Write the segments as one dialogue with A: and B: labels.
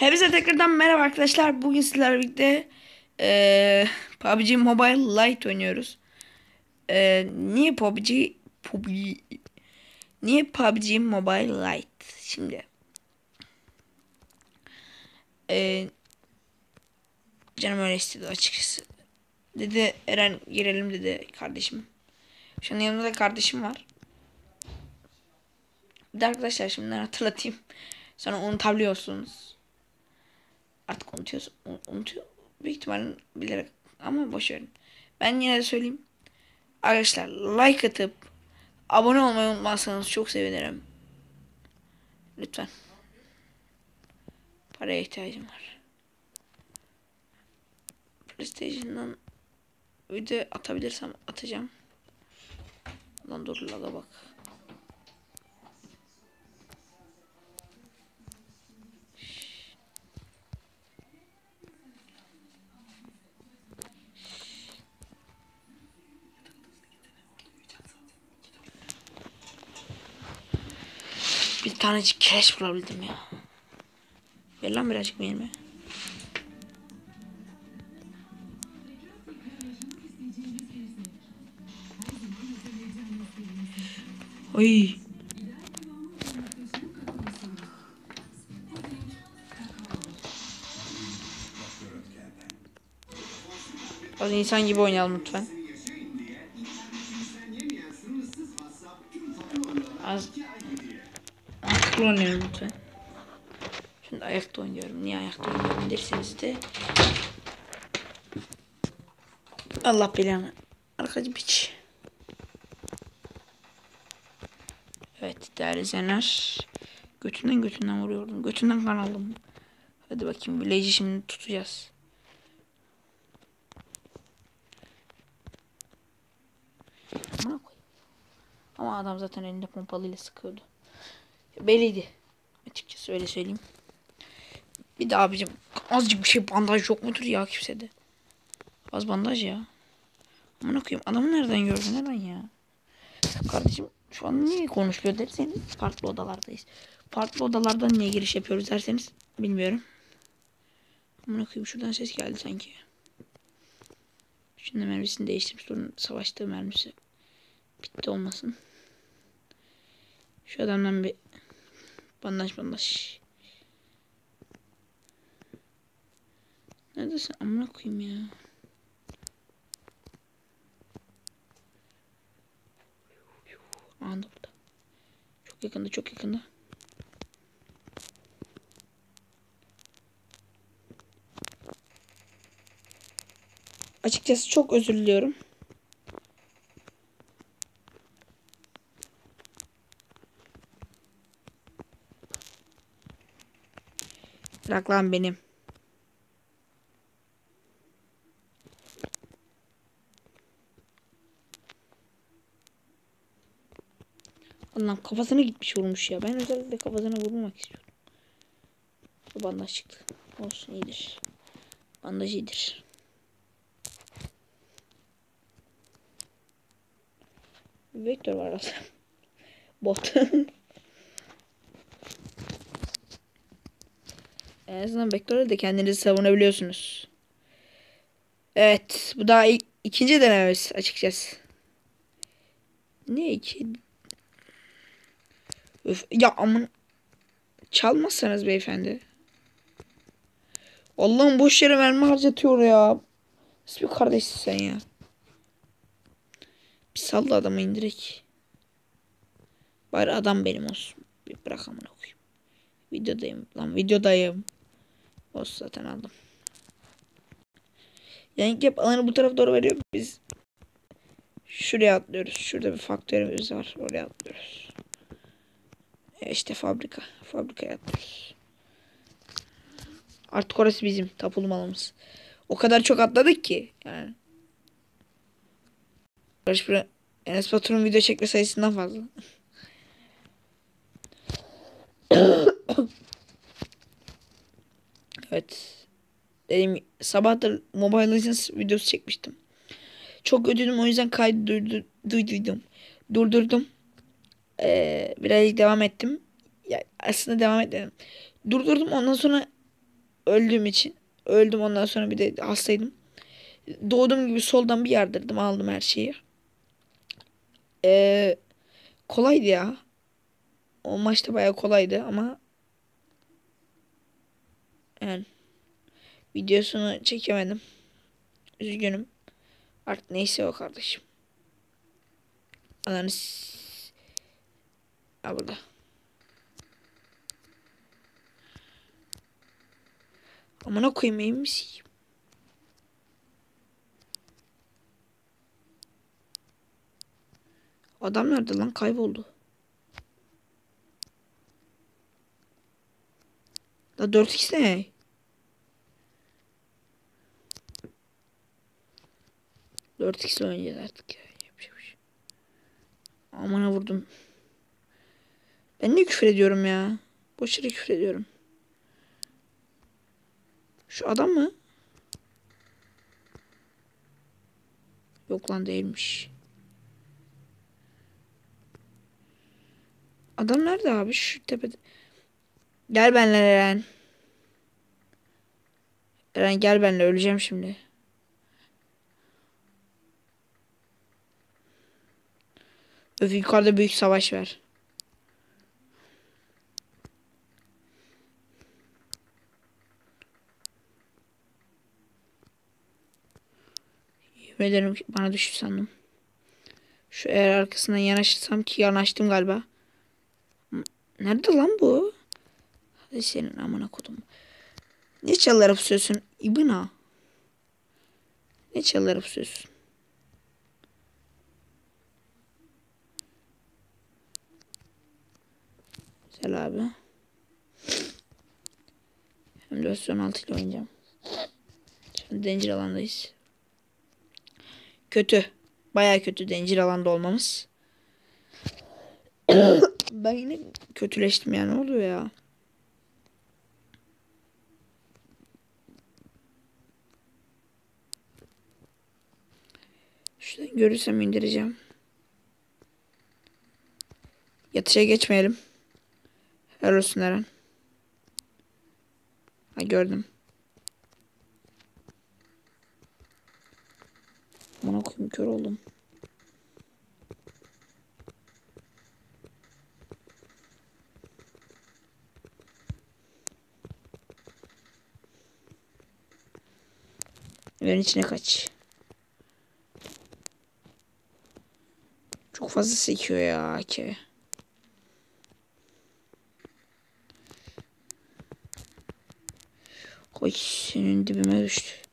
A: Hepinize tekrardan merhaba arkadaşlar. Bugün sizlerle birlikte eee PUBG Mobile Lite oynuyoruz. Eee, niye PUBG PUBG Niye PUBG Mobile Lite? Şimdi eee canım öyle istedi açıkçası. Dedi Eren girelim dedi kardeşim. Şu an yanımda da kardeşim var. Bir de arkadaşlar şimdiden hatırlatayım. Sonra unutabiliyorsunuz. Artık unutuyorsun. Unutuyor. Büyük ihtimalle bilerek. Ama boş verin. Ben yine de söyleyeyim. Arkadaşlar like atıp abone olmayı unutmazsanız çok sevinirim. Lütfen. Paraya ihtiyacım var. PlayStation'dan video atabilirsem atacağım. Lan dur laga bak. Tanecik kereç bulabildim ya. Ver lan birazcık benim Oy. Az insan gibi oynayalım lütfen. Akıllı oynuyorum lütfen. Şimdi ayakta oynuyorum. Niye ayakta oynuyorum derseniz de Allah belanı. Arkacı piç. Evet değerli izleyenler. Götünden götünden vuruyordum. Götünden kan aldım. Hadi bakayım village'i şimdi tutacağız. Ama adam zaten elinde pompalıyla sıkıyordu. Belliydi. Açıkçası öyle söyleyeyim. Bir de abicim azıcık bir şey bandaj yok mudur ya kimsede? Az bandaj ya. Amına koyayım adamı nereden gördün neden ya? Kardeşim şu an niye konuşuyor derseniz farklı odalardayız. Farklı odalardan niye giriş yapıyoruz derseniz bilmiyorum. Amına koyayım şuradan ses geldi sanki. Şimdi mermisini değiştirmiş. Sorun savaştığı mermisi. Bitti olmasın. Şu adamdan bir bandaj bandaj. Neredesin? Amına koyayım ya. Anda burada. Çok yakında, çok yakında. Açıkçası çok özür diliyorum. Bırak lan benim. Allah'ım kafasına gitmiş vurmuş ya. Ben özellikle kafasına vurmak istiyorum. Bu bandaj çıktı. Olsun iyidir. Bandaj iyidir. Vektör var aslında. Bot. En azından Vector'da de kendinizi savunabiliyorsunuz. Evet. Bu daha ilk, ikinci denememiz açıkçası. Ne iki? Öf, ya aman. Çalmazsanız beyefendi. Allah'ım boş yere mermi harcatıyor ya. Nasıl bir kardeşsin sen ya? Bir salla adamı indirek. Bari adam benim olsun. Bir bırak amına koyayım. Videodayım lan videodayım. Olsun zaten aldım. Yani hep alanı bu tarafa doğru veriyor. Biz şuraya atlıyoruz. Şurada bir faktörümüz var. Oraya atlıyoruz. E işte fabrika. Fabrikaya atlıyoruz. Artık orası bizim tapulu malımız. O kadar çok atladık ki. Yani. Barış bir Enes Batur'un video çekme sayısından fazla. evet. Dedim sabahdır Mobile Legends videosu çekmiştim. Çok ödüdüm o yüzden kaydı durdu, duydum. Durdurdum. Ee, birazcık devam ettim. Ya aslında devam etmedim. Durdurdum ondan sonra öldüğüm için öldüm ondan sonra bir de hastaydım. Doğduğum gibi soldan bir yardırdım aldım her şeyi. Ee, kolaydı ya. O maçta bayağı kolaydı ama yani videosunu çekemedim. Üzgünüm. Artık neyse o kardeşim. Ananı Ha burada. Amına koyayım iyi misin? Adam nerede lan kayboldu. La 4x ne? Dört x oynayacağız artık ya. Yapacak şey. Amına vurdum. Ben ne küfür ediyorum ya? Boş yere küfür ediyorum. Şu adam mı? Yok lan değilmiş. Adam nerede abi? Şu tepede. Gel benimle Eren. Eren gel benimle öleceğim şimdi. Öf yukarıda büyük savaş var. Yemin bana düştü sandım. Şu eğer arkasından yanaşırsam ki yanaştım galiba. Nerede lan bu? Hadi senin amına kodum. Ne çalılara pusuyorsun? İbina. Ne çalılara pusuyorsun? Güzel abi. Hem de versiyon 6 ile oynayacağım. Şimdi dencir alandayız. Kötü. Baya kötü dencir alanda olmamız. ben yine kötüleştim ya. Ne oluyor ya? Şuradan görürsem indireceğim. Yatışa geçmeyelim. Helal olsun Eren. Ha gördüm. Bana koyayım kör oldum. Evin içine kaç. Çok fazla sekiyor ya ki. Koy senin dibime düştü.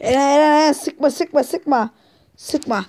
A: Eren sıkma sıkma sıkma. Sıkma.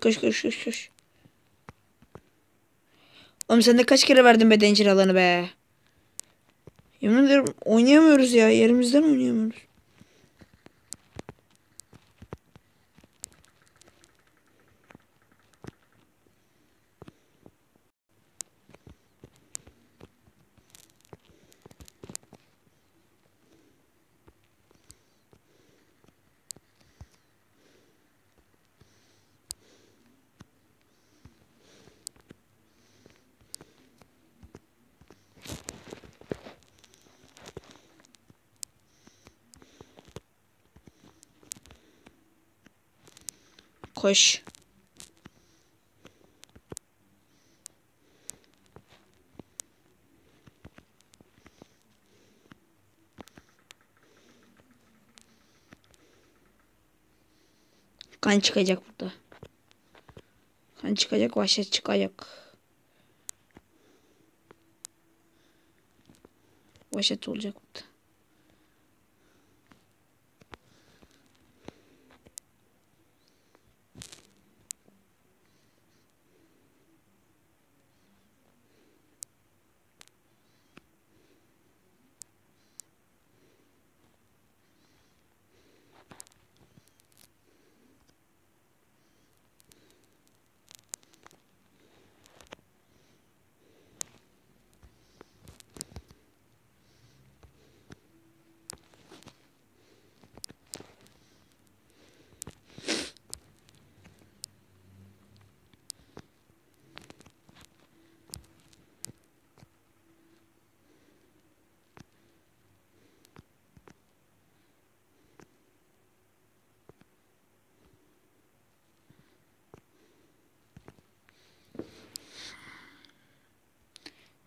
A: Koş koş koş koş koş. Oğlum sen de kaç kere verdin be danger alanı be. Yemin ederim oynayamıyoruz ya. Yerimizden oynayamıyoruz. Koş. Kan çıkacak burada. Kan çıkacak, vahşet çıkacak. Vahşet olacak burada.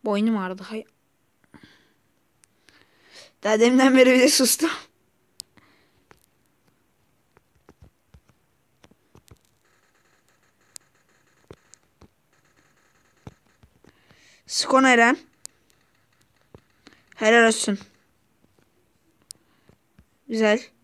A: Boynum ağrıdı. Hay. Daha deminden beri bir de sustum. Skon Eren. Helal olsun. Güzel.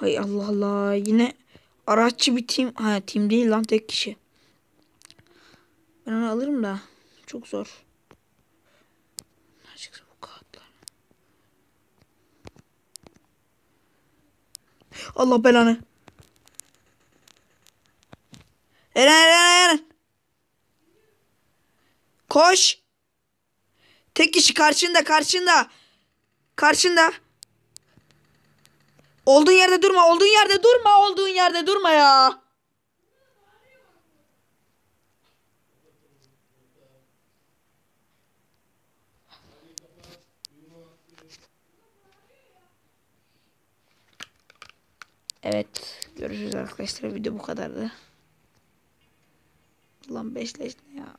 A: Hay Allah Allah. Yine araççı bir tim. Ha tim değil lan tek kişi. Ben onu alırım da. Çok zor. Çıksa bu kağıtlar. Allah belanı. Eren Eren Eren. Koş. Tek kişi karşında karşında. Karşında. Olduğun yerde durma. Olduğun yerde durma. Olduğun yerde durma ya. Evet. Görüşürüz arkadaşlar. Video bu kadardı. Lan beşleşti ya.